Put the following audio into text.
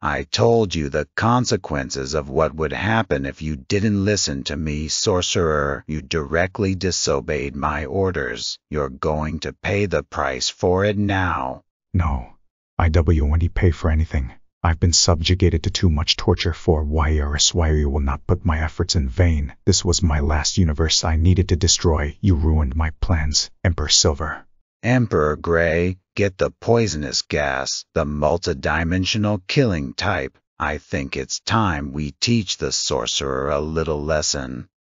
I told you the consequences of what would happen if you didn't listen to me, sorcerer. You directly disobeyed my orders. You're going to pay the price for it now. No, IW won't pay for anything. I've been subjugated to too much torture for Wairi will not put my efforts in vain. This was my last universe I needed to destroy. You ruined my plans, Emperor Silver. Emperor Grey, get the poisonous gas, the multidimensional killing type. I think it's time we teach the sorcerer a little lesson.